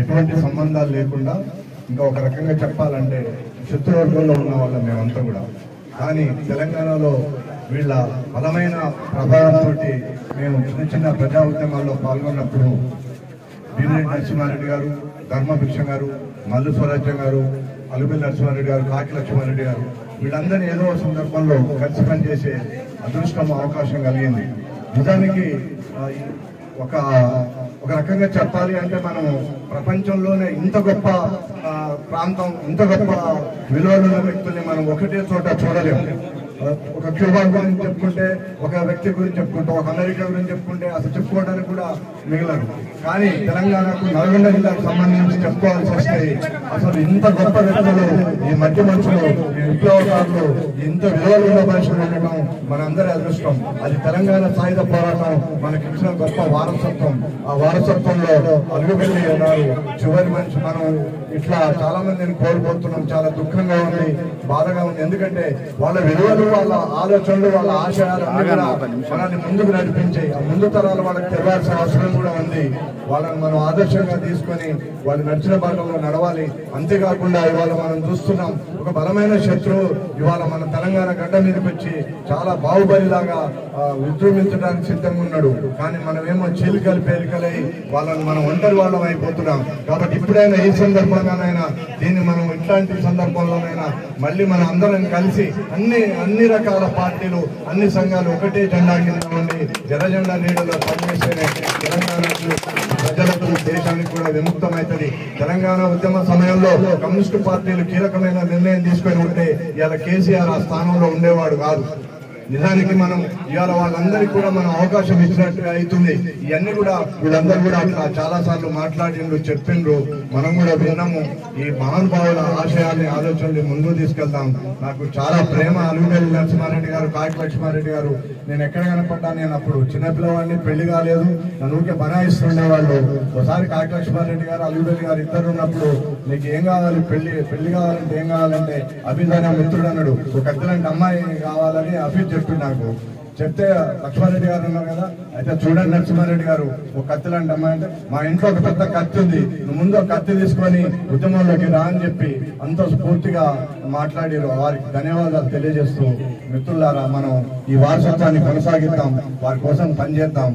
ఎటువంటి సంబంధాలు లేకుండా ఇంకా ఒక రకంగా చెప్పాలంటే శత్రువర్గంలో ఉన్న వాళ్ళం మేమంతా కూడా. కానీ తెలంగాణలో వీళ్ళ బలమైన ప్రభావంతో మేము చిన్న చిన్న ప్రజా ఉద్యమాల్లో పాల్గొన్నప్పుడు బీరెడ్డి నరసింహారెడ్డి గారు ధర్మభిక్ష గారు మల్లు స్వరాజ్యం గారు అలుబిల్ నరసింహారెడ్డి గారు కాకి లక్ష్మారెడ్డి గారు వీళ్ళందరినీ ఏదో ఒక సందర్భంలో కలిసి పనిచేసే అదృష్టం అవకాశం కలిగింది. నిజానికి ఒక ఒక రకంగా చెప్పాలి అంటే మనం ప్రపంచంలోనే ఇంత గొప్ప ప్రాంతం ఇంత గొప్ప విలువలున్న వ్యక్తుల్ని మనం ఒకటే చోట చూడలేము ఒక క్యూబా గురించి చెప్పుకుంటే ఒక వ్యక్తి గురించి చెప్పుకుంటే ఒక అమెరికా గురించి చెప్పుకుంటే అసలు చెప్పుకోవడానికి కూడా మిగలరు. కానీ తెలంగాణకు నల్గొండ జిల్లాకు సంబంధించి చెప్పుకోవాల్సి వస్తే అసలు ఇంత గొప్ప వ్యక్తులు ఈ మధ్య మనుషులు విప్లవకారులు ఇంత విలువలు ఉన్న ఉండటం మనందరి అదృష్టం. అది తెలంగాణ సాయుధ పోరాటం మనకి ఇచ్చిన గొప్ప వారసత్వం. ఆ వారసత్వంలో అలుగుబెల్లి ఉన్నారు చివరి మనిషి మనం. ఇట్లా చాలా మందిని కోల్పోతున్నాం. చాలా దుఃఖంగా ఉంది బాధగా ఉంది. ఎందుకంటే వాళ్ళ విలువలు వాళ్ళ ఆలోచనలు వాళ్ళ ఆశయాలు మనల్ని ముందుకు నడిపించాయి. ఆ ముందు తరాలు వాళ్ళకి తెలియాల్సిన అవసరం కూడా ఉంది. వాళ్ళని మనం ఆదర్శంగా తీసుకొని వాళ్ళు నడిచిన బాటలో నడవాలి. అంతేకాకుండా ఇవాళ మనం చూస్తున్నాం ఒక బలమైన శత్రువు ఇవాళ మన తెలంగాణ గడ్డ మీదకి వచ్చి చాలా బాహుబలిలాగా విజృంభించడానికి సిద్ధంగా ఉన్నాడు. కానీ మనమేమో చీలికలు పేలికలై వాళ్ళని మనం ఒంటరి వాళ్ళం అయిపోతున్నాం. కాబట్టి ఇప్పుడైనా ఈ సందర్భంగానైనా దీన్ని మనం ఇట్లాంటి సందర్భంలోనైనా మళ్ళీ మనం అందరం కలిసి అన్ని అన్ని రకాల పార్టీలు అన్ని సంఘాలు ఒకటే జెండా కింద ఉండి నీడలో పనిచేస్తేనే తెలంగాణకు ప్రజలకు దేశానికి కూడా విముక్తమవుతుంది. తెలంగాణ ఉద్యమ సమయంలో కమ్యూనిస్టు పార్టీలు కీలకమైన నిర్ణయం తీసుకొని ఉంటే ఇలా కేసీఆర్ ఆ స్థానంలో ఉండేవాడు కాదు. నిజానికి మనం ఇవాళ వాళ్ళందరికీ కూడా మనం అవకాశం ఇచ్చినట్టు అవుతుంది. ఇవన్నీ కూడా వీళ్ళందరూ కూడా అట్లా చాలా సార్లు మాట్లాడిండ్రు చెప్పిండ్రు మనం కూడా విన్నాము. ఈ మహానుభావుల ఆశయాల్ని ఆలోచనలు ముందుకు తీసుకెళ్తాం నాకు చాలా ప్రేమ అలుగుబెల్లి నరసింహారెడ్డి గారు కాకి లక్ష్మారెడ్డి గారు. నేను ఎక్కడ కనపడ్డా నేను అప్పుడు చిన్నపిల్లవాడిని పెళ్ళి కాలేదు. నన్ను ఊరికే బనాయిస్తుండేవాళ్ళు ఒకసారి కాకి లక్ష్మారెడ్డి గారు అలుగుబెల్లి గారు ఇద్దరు ఉన్నప్పుడు నీకు ఏం కావాలి? పెళ్ళి పెళ్ళి కావాలంటే ఏం కావాలంటే అభిధాన మిత్రుడు అన్నాడు. ఒక అద్దెలాంటి అమ్మాయి కావాలని అభిజ్ చెప్పిండు నాకు. చెప్తే లక్ష్మారెడ్డి గారు ఉన్నారు కదా అయితే చూడండి నరసింహారెడ్డి గారు ఒక కత్తి లాంటి అమ్మాయి అంటే మా ఇంట్లో ఒక పెద్ద కత్తి ఉంది నువ్వు ముందు ఒక కత్తి తీసుకొని ఉద్యమంలోకి రా అని చెప్పి అంత స్ఫూర్తిగా మాట్లాడారు. వారికి ధన్యవాదాలు తెలియజేస్తూ మిత్రులారా మనం ఈ వారసత్వాన్ని కొనసాగిద్దాం వారి కోసం పనిచేద్దాం.